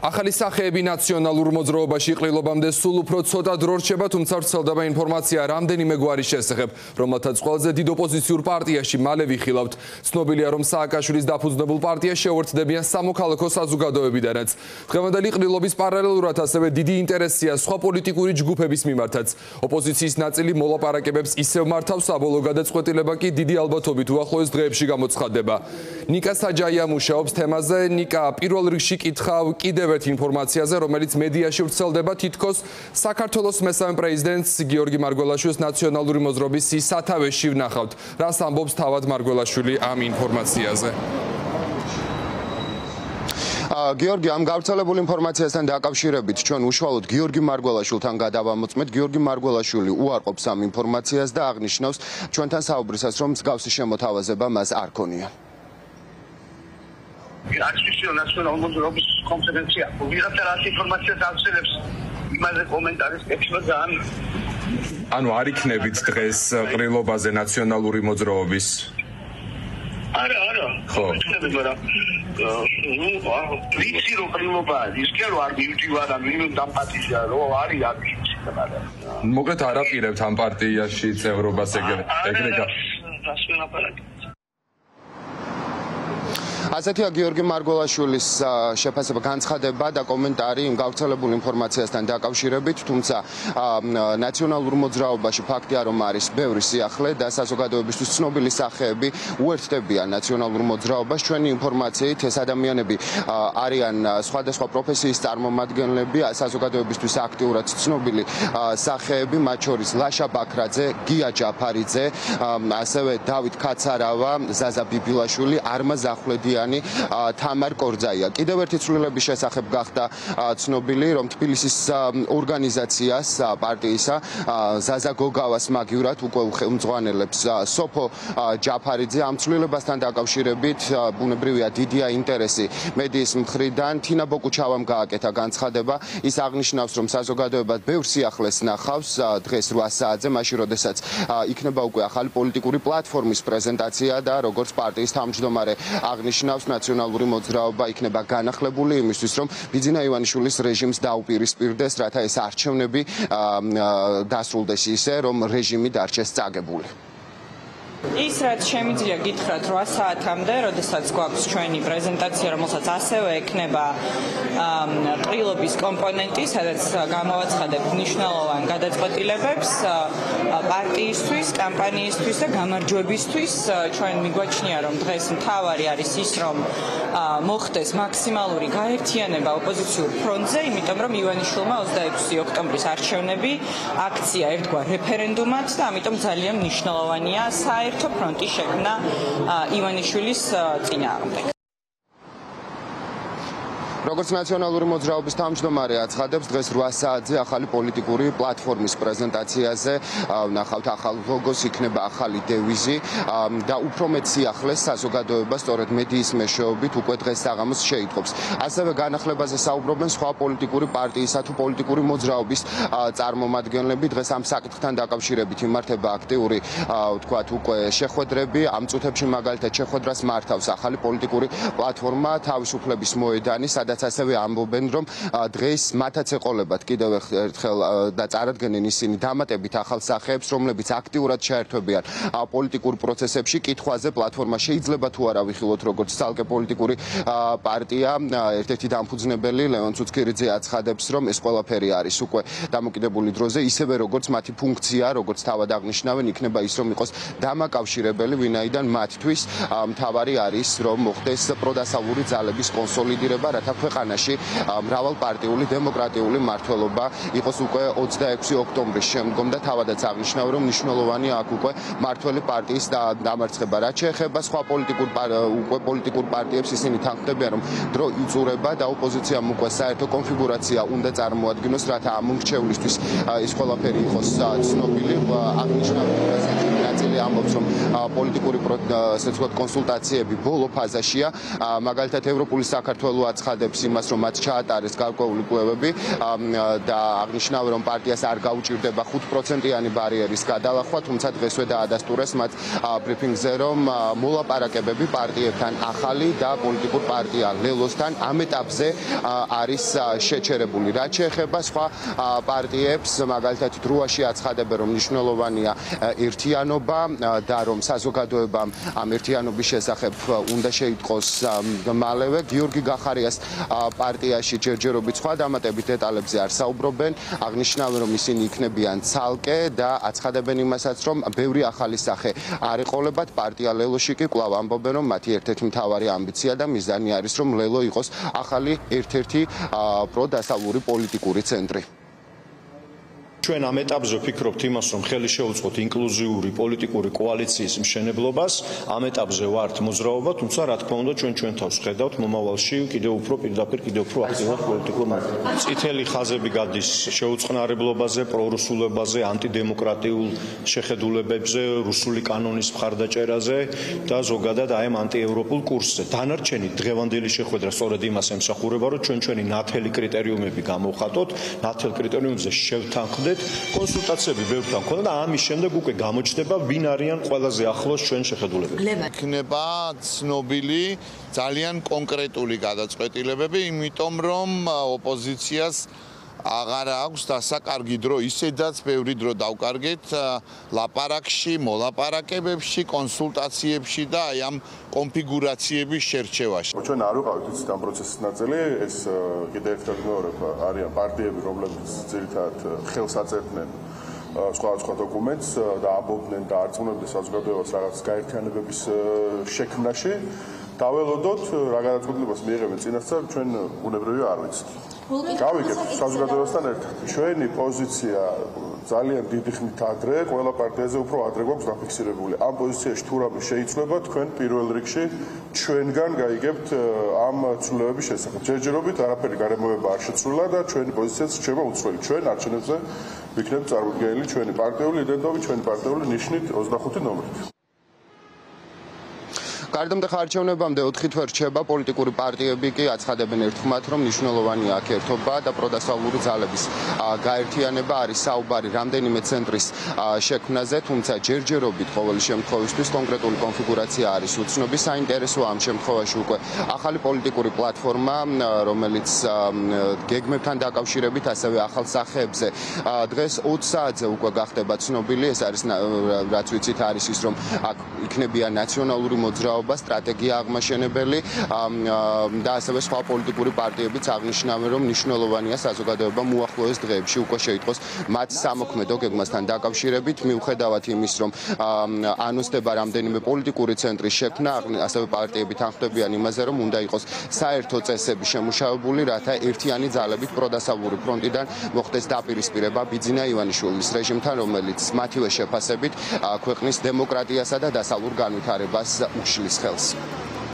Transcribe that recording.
ახალი სახეები ნაციონალურ მოძრაობაში ყრილობამდე სულ უფრო ცოტა დრო რჩება, თუმცა ვრცელდება ინფორმაცია რამდენიმე გვარის შესახებ, რომელთაც ყველაზე დიდ ოპოზიციურ პარტიაში მალე ვიხილავთ. ცნობილია, რომ სააკაშვილის დაფუძნებულ პარტიას შეუერთდებიან სამოქალაქო საზოგადოებიდანაც. დღევანდელი ყრილობის პარალელურად ასევე დიდი ინტერესია სხვა პოლიტიკური ჯგუფების მიმართაც. ოპოზიციის ნაწილი მოლაპარაკებებს ისევ მართავს, საბოლოო გადაწყვეტილება კი დიდი ალბათობით უახლოეს დღეებში გამოცხადდება. ნიკა საჯაია მუშაობს თემაზე. ნიკა, პირველ რიგში კითხავ კიდევ ერთ ინფორმაციაზე, რომელიც მედიაში ვრცელდება, თითქოს საქართველოს მესამე პრეზიდენტს გიორგი მარგველაშვილის ნაციონალური მოძრობის სათავეში ვნახავთ. რას ამბობს თავად მარგველაშვილი ამ ინფორმაციაზე? გიორგი ამ გავრცელებული ინფორმაციასთან დაკავშირებით ჩვენ უშუალოდ გიორგი მარგველაშვილთან გადავამოწმეთ. გიორგი მარგველაშვილი უარყოფს ამ ინფორმაციას და აღნიშნავს ჩვენთან საუბრისას, რომ მსგავსი შემოთავაზება მას არ ქონია. აშიშო ნაციონალურ მოძრაობის კონფერენცია ვიღაცა რა ინფორმაციას აღწევს იმაზე კომენტარის ექშვა ძალიან ანუ არ იქნებით დღეს ყრილობაზე ნაციონალური მოძრაობის? არა არა. ხო. იქნებით მაგრამ ნუ ვიცი რომ ყრილობა ის კი რომ არ მივდივარ ან მინიმუმ დამპატიჟა რომ არის აქ მოკლედ არაპირებთ ამ პარტიაში წევრობას ეგრე ეგრე გა დასვენაპარაკი ასეთია გიორგი მარგოლაშვილის შეფასება განცხადება და კომენტარი იმ გავრცელებული ინფორმაციასთან დაკავშირებით, თუმცა ნაციონალურ მოძრაობაში ფაქტია რომ არის ბევრი სიახლე და საზოგადოებისთვის ცნობილი სახეები უერთდებიან ნაციონალურ მოძრაობას. ჩვენი ინფორმაციით ეს ადამიანები არიან სხვადასხვა პროფესიის წარმომადგენლები, საზოგადოებისთვის აქტიურად ცნობილი სახეები, მათ შორის ლაშა ბაქრაძე, გია ჯაფარიძე, ასევე დავით კაცარავა, ზაზა ბიბილაშვილი, არმაზ ზახვედია მდივანი თამარ კორძაია. კიდევ ერთი ცვლილების შესახებ გახდა ცნობილი, რომ თბილისის ორგანიზაციას პარტიისა ზაზა გოგავას მაგივრად უკვე ხელმძღვანელებს სოფო ჯაფარიძე ამ ცვლილებასთან დაკავშირებით ბუნებრივია დიდია ინტერესი. მედიის მხრიდან თინა ბოკუჩავამ გააკეთა განცხადება. ის აღნიშნავს რომ საზოგადოებად ბევრ სიახლეს ნახავს დღეს 8 საათზე მაშინ როდესაც იქნება უკვე ახალი პოლიტიკური პლატფორმის პრეზენტაცია და როგორც პარტიის თავმჯდომარე აღნიშნა ნიშნავს ნაციონალური მოძრაობა. იქნება განახლებული იმისთვის რომ ბიძინა ივანიშვილის რეჟიმს დაუპირისპირდეს რათა ეს არჩევნები დასრულდეს ისე რომ რეჟიმი დარჩეს წაგებული ის რაც შემიძლია გითხრათ 8 საათამდე, როდესაც გვაქვს ჩვენი პრეზენტაცია, რომელსაც ასევე ექნება ყრილობის კომპონენტი, სადაც გამოვაცხადებთ მნიშვნელოვან გადაწყვეტილებებს პარტიისთვის, კამპანიისთვის და გამარჯვებისთვის. ჩვენ მიგვაჩნია, რომ დღეს მთავარი არის ის, რომ მოხდეს მაქსიმალური გაერთიანება ოპოზიციურ ფრონტზე, იმიტომ რომ ივანიშვილმა 26 ოქტომბრის არჩევნები აქცია ერთგვარ რეფერენდუმად და ამიტომ ძალიან მნიშვნელოვანია საერთო საერთო ფრონტი შექმნა ივანიშვილის წინააღმდეგ. როგორც ნაციონალური მოძრაობის თავმჯდომარე აცხადებს დღეს 8 საათზე ახალი პოლიტიკური პლატფორმის პრეზენტაციაზე ნახავთ ახალ ლოგოს იქნება ახალი დევიზი და უფრო მეტ სიახლეს საზოგადოება სწორედ მედიის მეშვეობით უკვე დღეს საღამოს შეიტყობს ასევე განახლებაზე საუბრობენ სხვა პოლიტიკური პარტიისა თუ პოლიტიკური მოძრაობის წარმომადგენლები. დღეს ამ საკითხთან დაკავშირებით იმართება აქტიური ვთქვათ უკვე შეხვედრები. ამ წუთებში მაგალითად შეხვედრას მართავს ახალი პოლიტიკური პლატფორმა თავისუფლების მოედანი სადაც სადაც ასევე ამბობენ, რომ დღეს მათაც ეყოლებათ. კიდევ ერთხელ და წარადგენენ ისინი დამატებით ახალ სახეებს, რომლებიც აქტიურად შეერთვებიან. პოლიტიკურ პროცესებში. კითხვაზე პლატფორმა შეიძლება თუ არა ვიხილოთ როგორც ძალკე პოლიტიკური პარტია, ერთ-ერთი დამფუძნებელი ლევონ ცუცკირიძე აცხადებს, რომ ეს ყველაფერი არის უკვე დამოკიდებული დროზე, ისევე როგორც მათი ფუნქცია, როგორც თავად აღნიშნავენ, იქნება ის, რომ იყოს დამაკავშირებელი, ვინაიდან მათთვის მთავარი არის, რომ მოხდეს პროდასალური ძალების კონსოლიდირება, რათა ქვეყანაში მრავალპარტიული დემოკრატიული მართლობა იყოს უკვე 26 ოქტომბრის შემდგომ და თავადაც აღნიშნავ რომ მნიშვნელოვანია აქ უკვე მართველი პარტიის დამარცხება რაც შეეხება სხვა პოლიტიკურ უკვე პოლიტიკურ პარტიებს ისინი თანხმდებიან რომ დრო იწურება და ოპოზიციამ უკვე საერთო კონფიგურაცია უნდა წარმოადგინოს რათა ამ მრჩევლისთვის ეს ყველაფერი იყოს ცნობილი აღნიშნავ ნაწილი ამბობს, რომ პოლიტიკური ასე ვთქვათ კონსულტაციები ბოლო ფაზაშია. მაგალითად, ევროპული საქართველოს აცხადებს იმას, რომ მათ ჩაატარეს გარკვეული კვლევები და აღნიშნავენ, რომ პარტიას არ გაუჭირდება 5%-იანი ბარიერის გადალახვა, თუმცა დღესვე დაადასტურეს მათ ბრიფინგზე, რომ მოლაპარაკებები პარტიებთან ახალი და პოლიტიკურ პარტია ლელოსთან ამ ეტაპზე არის შეჩერებული. რაც შეეხება სხვა პარტიებს, მაგალითად დროაში აცხადებენ, რომ მნიშვნელოვანია ერთიანობა და რომ საზოგადოებამ ამ ერთიანობის შესახებ უნდა შეიტყოს მალევე გიორგი გახარიას პარტიაში ჯერჯერობით სხვა დამატებით დეტალებზე არ საუბრობენ, აღნიშნავენ, რომ ისინი იქნებიან ცალკე და აცხადებენ იმასაც, რომ ბევრი ახალი სახე არ ეყოლებათ პარტია ლელოში კი კვლავ ამბობენ, რომ მათი ერთ-ერთი მთავარი ამბიცია და მიზანი არის, რომ ლელო იყოს ახალი ერთ-ერთი პროდასავლური პოლიტიკური ცენტრი. ჩვენ ამ ეტაპზე ვფიქრობთ იმას, რომ ხელი შეუწყოთ ინკლუზიური პოლიტიკური კოალიციის მშენებლობას. ამ ეტაპზე ვართ მოძრაობა, თუმცა რა თქმა უნდა ჩვენ ჩვენ თავს ხედავთ მომავალში კიდევ უფრო პირდაპირ კიდევ უფრო აქტიურად პოლიტიკურ მართლობას. წითელი ხაზები გადის შეუწყნარებლობაზე, პრორუსულებაზე, ანტიდემოკრატიულ შეხედულებებზე, რუსული კანონის მხარდაჭერაზე და ზოგადად აი ამ ანტიევროპულ კურსზე. დანარჩენი დღევანდელი შეხვედრა სწორედ იმას ემსახურება, რომ ჩვენ ჩვენი ნათელი კრიტერიუმები გამოვხატოთ, ნათელ კრიტერიუმებზე შევთანხმდეთ მივხვდეთ კონსულტაციები ბევრთან ქონდა და ამის შემდეგ უკვე გამოჩნდება ვინ არიან ყველაზე ახლოს ჩვენ შეხედულებები. იქნება ცნობილი ძალიან კონკრეტული გადაწყვეტილებები, იმიტომ რომ ოპოზიციას აღარ აქვს დასაკარგი დრო, ისედაც ბევრი დრო დავკარგეთ ლაპარაკში, მოლაპარაკებებში, კონსულტაციებში და აი ამ კონფიგურაციების შერჩევაში. ჩვენ არ ვიყავით ის ამ პროცესის ნაწილი, ეს კიდევ ერთხელ მეორე არიან პარტიები, რომლებიც ძირითადად ხელს აწერდნენ სხვა სხვა დოკუმენტს და ამბობდნენ და არწმუნებდნენ საზოგადოებას რაღაც გაერთიანებების შექმნაში. დაველოდოთ რა გადაწყვეტილებას მიიღებენ წინასწარ ჩვენ უნებრივია არ ვიცით. გავიგებ საზოგადოებასთან ერთად. ჩვენი პოზიცია ძალიან დიდი ხნით ადრე, ყველა პარტიაზე უფრო ადრე გვაქვს დაფიქსირებული. ამ პოზიციაში თუ რამე შეიცვლება, თქვენ პირველ რიგში ჩვენგან გაიგებთ ამ ცვლილებების შესახებ. ჯერჯერობით არაფერი გარემოება არ შეცვლა და ჩვენი პოზიციაც რჩება უცვლელი. ჩვენ არჩევნებზე ვიქნებ წარმოდგენილი ჩვენი პარტიული იდენტობით, ჩვენი პარტიული ნიშნით 25 ნომრით. გარდამტე ხარჩევნებამდე 4 თვე რჩება პოლიტიკური პარტიები კი აცხადებენ ერთხმად რომ მნიშვნელოვანია აქ ერთობა და პროდასავლური ძალების გაერთიანება არის საუბარი რამდენიმე ცენტრის შექმნაზე თუმცა ჯერჯერობით ყოველი შემთხვევისთვის კონკრეტული კონფიგურაცია არის უცნობი საინტერესო ამ შემთხვევაში უკვე ახალი პოლიტიკური პლატფორმა რომელიც გეგმებთან დაკავშირებით ასევე ახალ სახეებზე დღეს 20 საათზე უკვე გახდება ცნობილი ეს არის რაც ვიცით არის ის რომ აქ იქნებიან ნაციონალური მოძრაობა მოძრაობა, სტრატეგია აღმაშენებელი და ასევე სხვა პოლიტიკური პარტიებიც აღნიშნავენ, რომ მნიშვნელოვანია საზოგადოება მოახლოეს დღეებში. უკვე შეიტყოს მათ სამოქმედო გეგმასთან დაკავშირებით, მიუხედავად იმის, რომ ანონსდება რამდენიმე პოლიტიკური ცენტრის შექმნა, ასევე პარტიები თანხმდებიან იმაზე, რომ უნდა იყოს საერთო წესები შემუშავებული, რათა ერთიანი ძალებით პროდასავლური ფრონტიდან მოხდეს დაპირისპირება ბიძინა ივანიშვილის რეჟიმთან, რომელიც მათივე შეფასებით ქვეყნის დემოკრატიასა და დასავლურ განვითარებას უშლის ხელს.